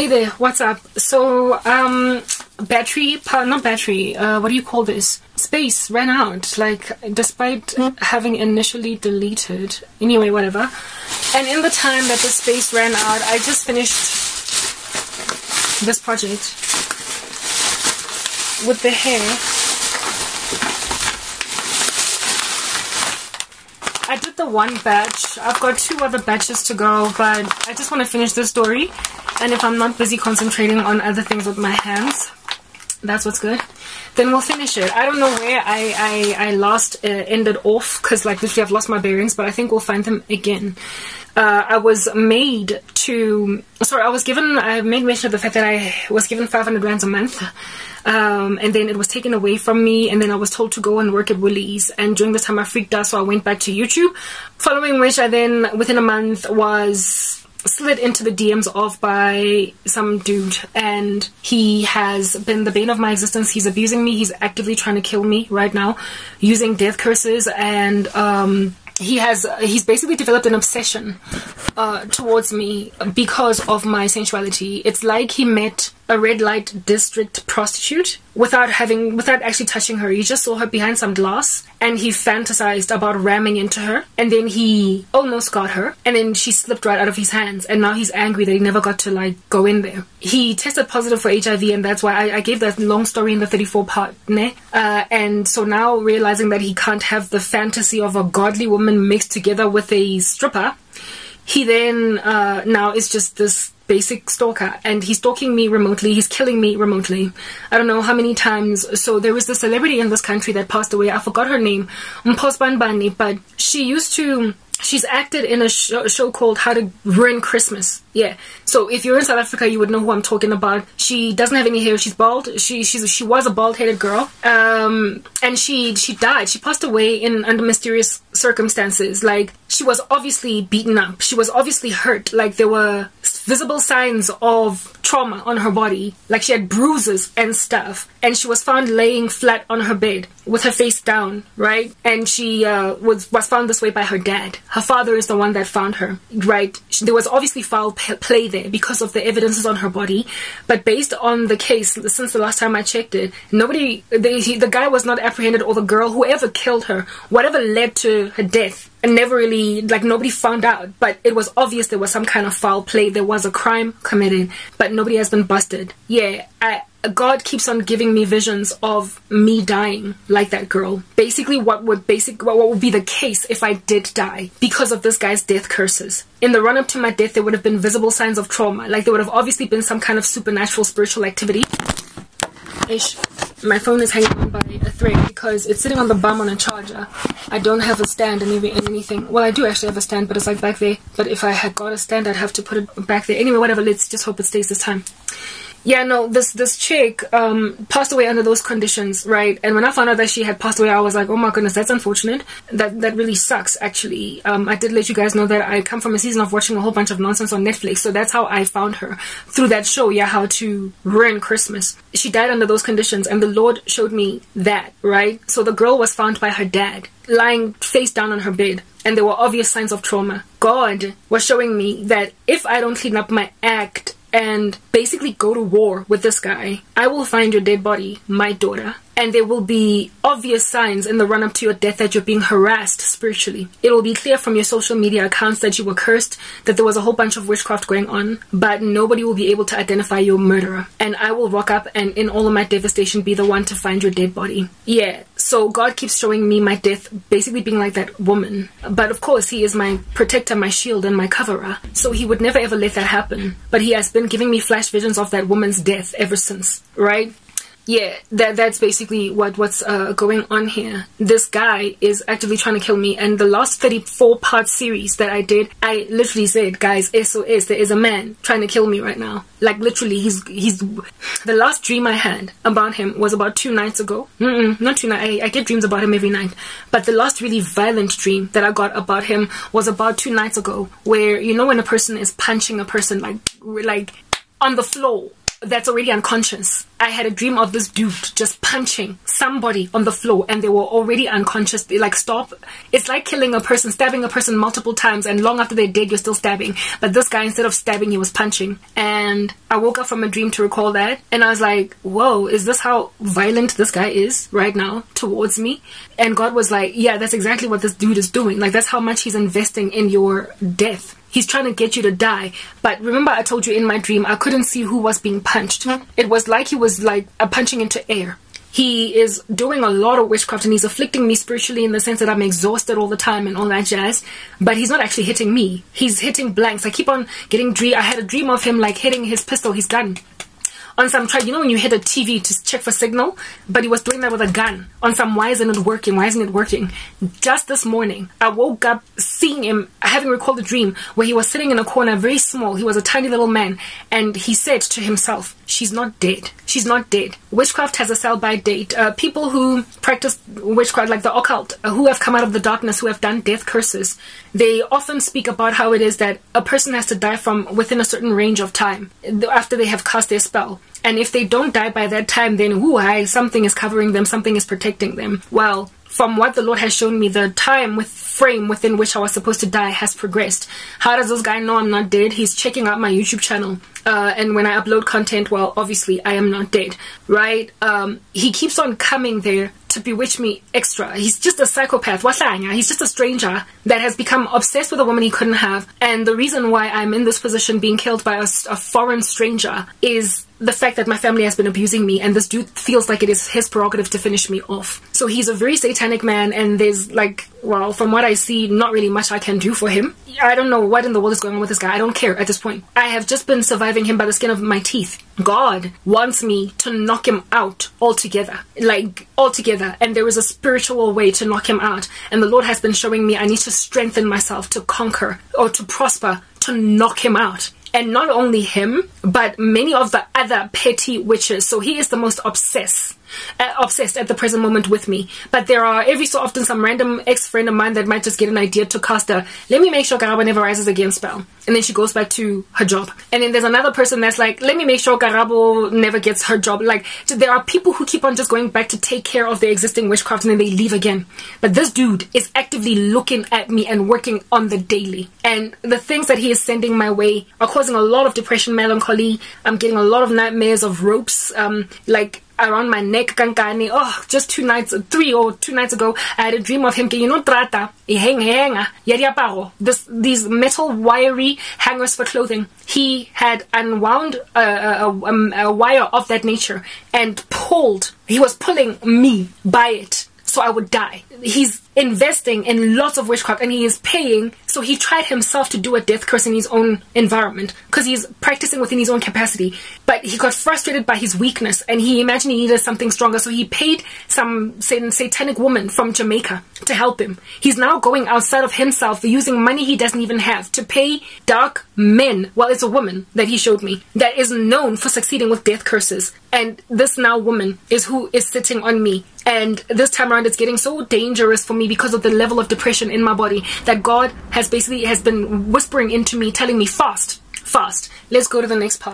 Hey there, what's up? So, um, battery, not battery, uh, what do you call this? Space ran out, like, despite having initially deleted. Anyway, whatever. And in the time that the space ran out, I just finished this project with the hair. I did the one batch. I've got two other batches to go, but I just want to finish this story. And if I'm not busy concentrating on other things with my hands, that's what's good. Then we'll finish it. I don't know where I, I, I lost, uh, ended off, because like literally I've lost my bearings, but I think we'll find them again. Uh, I was made to, sorry, I was given, I made mention of the fact that I was given 500 rands a month. Um, and then it was taken away from me, and then I was told to go and work at Woolies. And during this time, I freaked out, so I went back to YouTube. Following which, I then, within a month, was slid into the DMs of by some dude and he has been the bane of my existence. He's abusing me. He's actively trying to kill me right now using death curses and um, he has he's basically developed an obsession uh, towards me because of my sensuality. It's like he met a red light district prostitute without having without actually touching her. He just saw her behind some glass and he fantasized about ramming into her and then he almost got her and then she slipped right out of his hands and now he's angry that he never got to like go in there. He tested positive for HIV and that's why I, I gave that long story in the 34 part, ne? Uh, and so now realizing that he can't have the fantasy of a godly woman mixed together with a stripper, he then uh, now is just this basic stalker and he's stalking me remotely he's killing me remotely. I don't know how many times. So there was a celebrity in this country that passed away. I forgot her name. But she used to she's acted in a show, show, called How to Ruin Christmas. Yeah. So if you're in South Africa, you would know who I'm talking about. She doesn't have any hair. She's bald. She she's she was a bald-headed girl. Um, and she she died. She passed away in under mysterious circumstances. Like she was obviously beaten up. She was obviously hurt. Like there were visible signs of trauma on her body. Like she had bruises and stuff. And she was found laying flat on her bed with her face down, right? And she uh, was was found this way by her dad. Her father is the one that found her, right? There was obviously foul play there because of the evidences on her body, but based on the case, since the last time I checked it, nobody, the, he, the guy was not apprehended, or the girl, whoever killed her, whatever led to her death, never really like nobody found out but it was obvious there was some kind of foul play there was a crime committed but nobody has been busted yeah I, God keeps on giving me visions of me dying like that girl. Basically, what would basic what would be the case if I did die because of this guy's death curses. In the run up to my death, there would have been visible signs of trauma. Like there would have obviously been some kind of supernatural spiritual activity. Ish. My phone is hanging by a thread because it's sitting on the bum on a charger. I don't have a stand and anything. Well, I do actually have a stand, but it's like back there. But if I had got a stand, I'd have to put it back there. Anyway, whatever. Let's just hope it stays this time yeah, no, this this chick um, passed away under those conditions, right? And when I found out that she had passed away, I was like, oh my goodness, that's unfortunate. That that really sucks, actually. Um, I did let you guys know that I come from a season of watching a whole bunch of nonsense on Netflix, so that's how I found her through that show. Yeah, how to ruin Christmas. She died under those conditions, and the Lord showed me that, right? So the girl was found by her dad, lying face down on her bed and there were obvious signs of trauma. God was showing me that if I don't clean up my act and basically go to war with this guy, I will find your dead body, my daughter, and there will be obvious signs in the run up to your death that you're being harassed spiritually. It will be clear from your social media accounts that you were cursed, that there was a whole bunch of witchcraft going on, but nobody will be able to identify your murderer. And I will rock up and, in all of my devastation, be the one to find your dead body. Yeah, so God keeps showing me my death basically being like that woman. But of course, He is my protector, my shield, and my coverer. So He would never ever let that happen. But He has been giving me flash visions of that woman's death ever since, right? Yeah, that that's basically what what's uh, going on here. This guy is actively trying to kill me, and the last 34 part series that I did, I literally said, guys, SOS, there is a man trying to kill me right now. Like literally, he's he's. The last dream I had about him was about two nights ago. Mm-mm, not two nights. I, I get dreams about him every night, but the last really violent dream that I got about him was about two nights ago, where you know when a person is punching a person like like on the floor that's already unconscious. I had a dream of this dude just punching somebody on the floor and they were already unconscious. They like stop. It's like killing a person, stabbing a person multiple times and long after they're dead, you're still stabbing. But this guy, instead of stabbing, he was punching. And I woke up from a dream to recall that. And I was like, whoa, is this how violent this guy is right now towards me? And God was like, yeah, that's exactly what this dude is doing. Like that's how much he's investing in your death. He's trying to get you to die. But remember, I told you in my dream, I couldn't see who was being punched. Hmm. It was like he was like a punching into air. He is doing a lot of witchcraft and he's afflicting me spiritually in the sense that I'm exhausted all the time and all that jazz. But he's not actually hitting me. He's hitting blanks. I keep on getting dream. I had a dream of him like hitting his pistol, his gun on some try you know when you hit a TV to check for signal but he was doing that with a gun. On some why isn't it working? Why isn't it working? Just this morning I woke up seeing him having recalled a dream where he was sitting in a corner very small. He was a tiny little man. And he said to himself she's not dead. She's not dead. Witchcraft has a sell by date. Uh, people who practice witchcraft like the occult uh, who have come out of the darkness who have done death curses they often speak about how it is that a person has to die from within a certain range of time after they have cast their spell and if they don't die by that time, then hi, something is covering them, something is protecting them. Well, from what the Lord has shown me, the time with frame within which I was supposed to die has progressed. How does this guy know I'm not dead? He's checking out my YouTube channel. Uh, and when I upload content, well, obviously I am not dead, right? Um, he keeps on coming there to bewitch me extra. He's just a psychopath. He's just a stranger that has become obsessed with a woman he couldn't have. And the reason why I'm in this position being killed by a, a foreign stranger is the fact that my family has been abusing me and this dude feels like it is his prerogative to finish me off. So he's a very satanic man and there's like, well, from what I see, not really much I can do for him. I don't know what in the world is going on with this guy. I don't care at this point. I have just been surviving him by the skin of my teeth. God wants me to knock him out altogether. Like, altogether. And there is a spiritual way to knock him out. And the Lord has been showing me I need to strengthen myself to conquer or to prosper, to knock him out and not only him, but many of the other petty witches. So he is the most obsessed uh, obsessed at the present moment with me. But there are every so often some random ex friend of mine that might just get an idea to cast a let me make sure Karabo never rises again spell. And then she goes back to her job. And then there's another person that's like, let me make sure Karabo never gets her job. Like, there are people who keep on just going back to take care of their existing witchcraft and then they leave again. But this dude is actively looking at me and working on the daily. And the things that he is sending my way are causing a lot of depression, melancholy. I'm getting a lot of nightmares of ropes. Um, like, around my neck kankani oh just two nights three or two nights ago i had a dream of him you know trata hang hanga ah, this these metal wiry hangers for clothing he had unwound a, a, a, um, a wire of that nature and pulled he was pulling me by it so I would die. He's investing in lots of witchcraft and he is paying. So he tried himself to do a death curse in his own environment because he's practicing within his own capacity. But he got frustrated by his weakness and he imagined he needed something stronger. So he paid some satanic woman from Jamaica to help him. He's now going outside of himself using money he doesn't even have to pay dark men. Well, it's a woman that he showed me that is known for succeeding with death curses. And this now woman is who is sitting on me. And this time around, it's getting so dangerous for me because of the level of depression in my body that God has basically has been whispering into me, telling me fast, fast. Let's go to the next part.